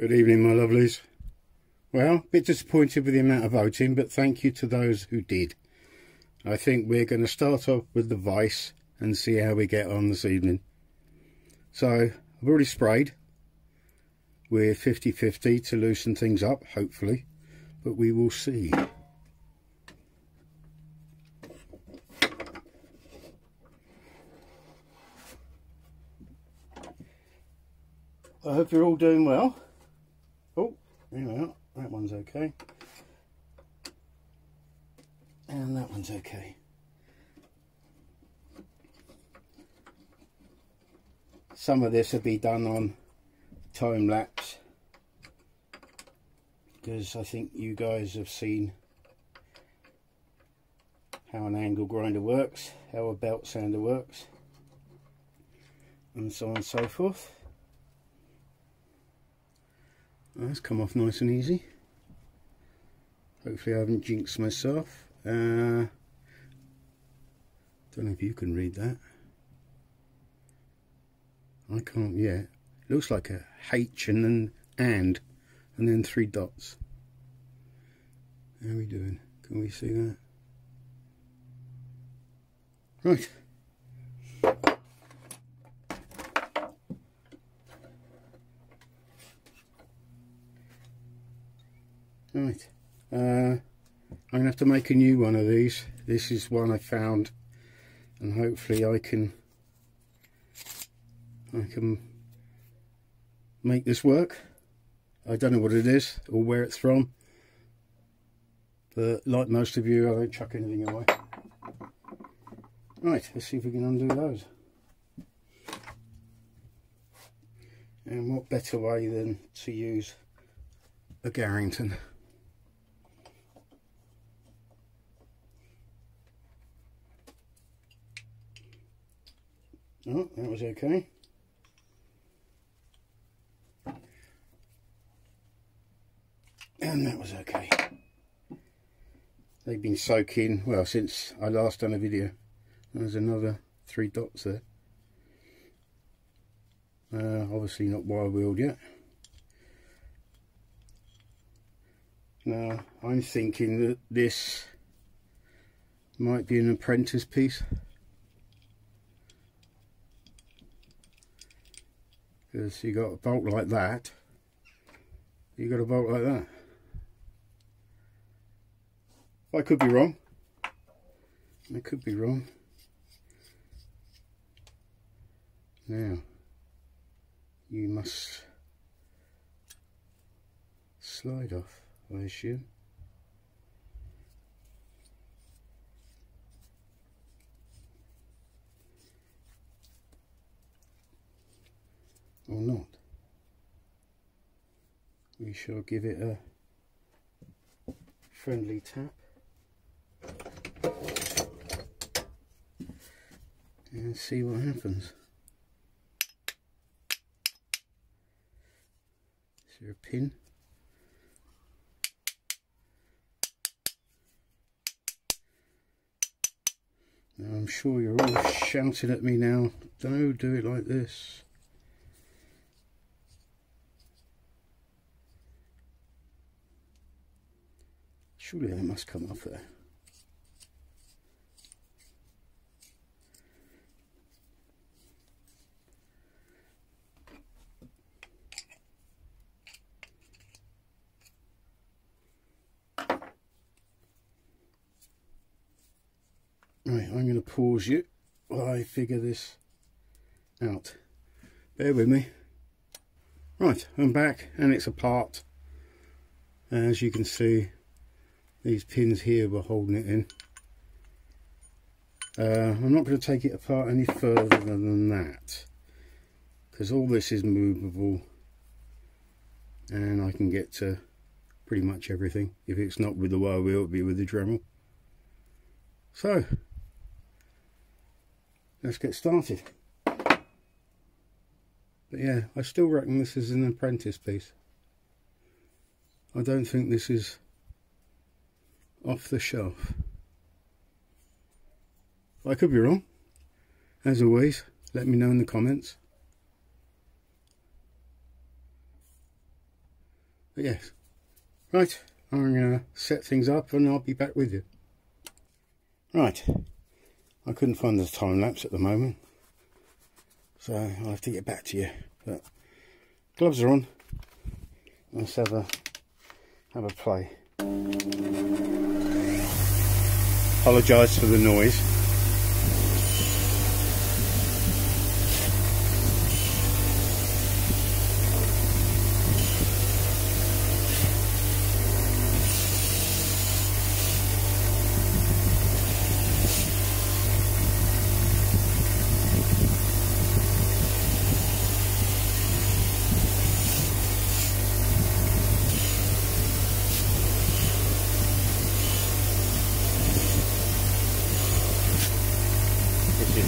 Good evening, my lovelies. Well, a bit disappointed with the amount of voting, but thank you to those who did. I think we're going to start off with the Vice and see how we get on this evening. So, I've already sprayed. We're 50-50 to loosen things up, hopefully, but we will see. I hope you're all doing well. Are. That one's okay. And that one's okay. Some of this will be done on time lapse because I think you guys have seen how an angle grinder works, how a belt sander works, and so on and so forth. That's come off nice and easy. Hopefully I haven't jinxed myself. Uh, don't know if you can read that. I can't yet. Looks like a H and then and and then three dots. How are we doing? Can we see that? Right. Right. Uh, I'm going to have to make a new one of these. This is one I found and hopefully I can I can make this work. I don't know what it is or where it's from but like most of you I don't chuck anything away. Right, let's see if we can undo those. And what better way than to use a Garrington. Oh, that was okay. And that was okay. They've been soaking, well, since I last done a video. There's another three dots there. Uh, obviously not wire wheeled yet. Now, I'm thinking that this might be an apprentice piece. Because you got a bolt like that. You got a bolt like that. I could be wrong. I could be wrong. Now you must slide off I assume or not. We shall give it a friendly tap and see what happens. Is there a pin? Now I'm sure you're all shouting at me now, don't do it like this. Surely that must come off there. Right, I'm going to pause you while I figure this out. Bear with me. Right, I'm back and it's apart. As you can see, these pins here were holding it in. Uh, I'm not going to take it apart any further than that because all this is movable and I can get to pretty much everything. If it's not with the wire wheel, it'll be with the Dremel. So, let's get started. But yeah, I still reckon this is an apprentice piece. I don't think this is off the shelf. I could be wrong. As always, let me know in the comments. But yes. Right, I'm going to set things up and I'll be back with you. Right, I couldn't find the time lapse at the moment. So I'll have to get back to you. But gloves are on. Let's have a have a play. Apologise for the noise.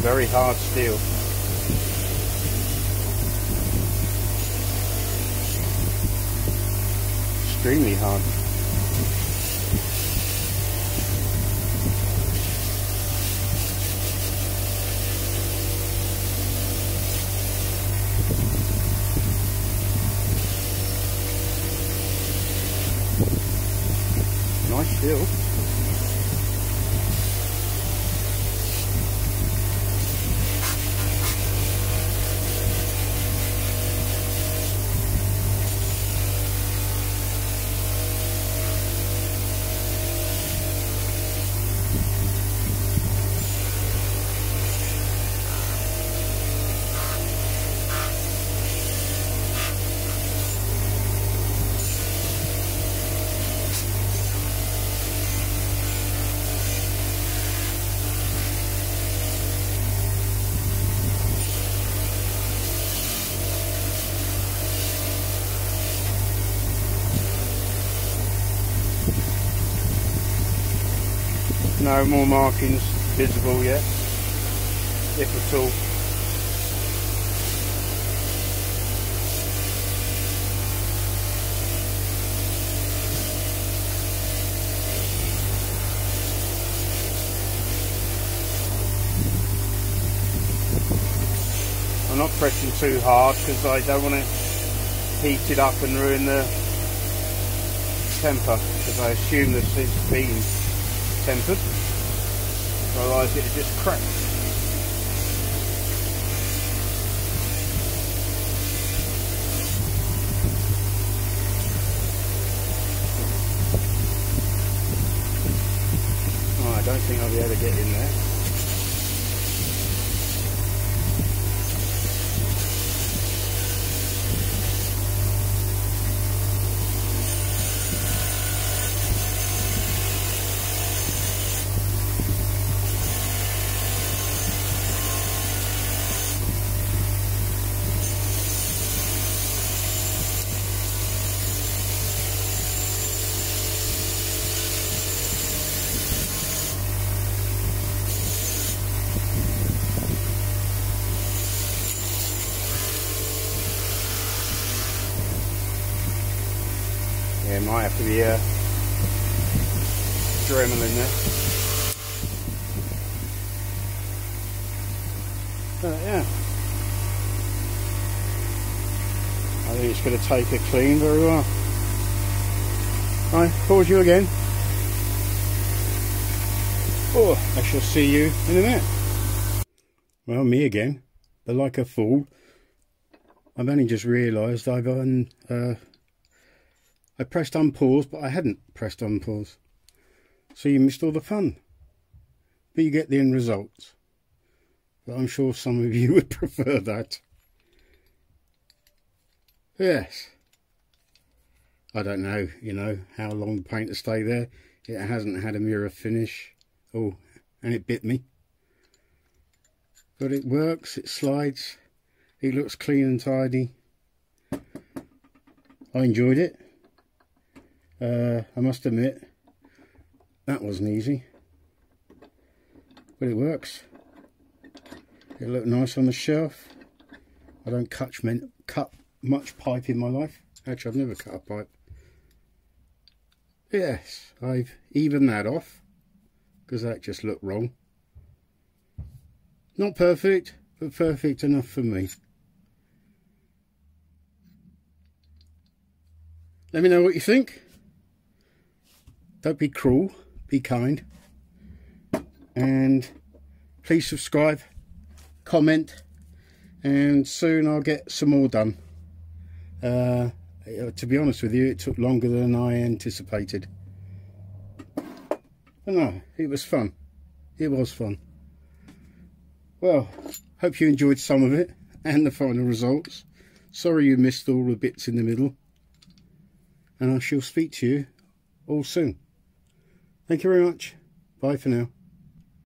Very hard steel. Extremely hard. Nice steel. No more markings visible yet, if at all. I'm not pressing too hard because I don't want to heat it up and ruin the temper because I assume this is being tempered. Otherwise it just cracks. Oh, I don't think I'll be able to get in there. Might have to be uh, Dremel in there. But yeah. I think it's going to take a clean very well. Right, pause you again. Oh, I shall see you in a minute. Well, me again, but like a fool. I've only just realised I've un, uh, I pressed unpause, but I hadn't pressed unpause. So you missed all the fun. But you get the end result. But I'm sure some of you would prefer that. Yes. I don't know, you know, how long the paint to stay there. It hasn't had a mirror finish. Oh, and it bit me. But it works, it slides, it looks clean and tidy. I enjoyed it. Uh, I must admit, that wasn't easy. But it works. It looked nice on the shelf. I don't cut, cut much pipe in my life. Actually, I've never cut a pipe. Yes, I've evened that off because that just looked wrong. Not perfect, but perfect enough for me. let me know what you think. Don't be cruel, be kind. And please subscribe, comment, and soon I'll get some more done. Uh, to be honest with you, it took longer than I anticipated. But no, it was fun. It was fun. Well, hope you enjoyed some of it and the final results. Sorry you missed all the bits in the middle. And I shall speak to you all soon. Thank you very much. Bye for now.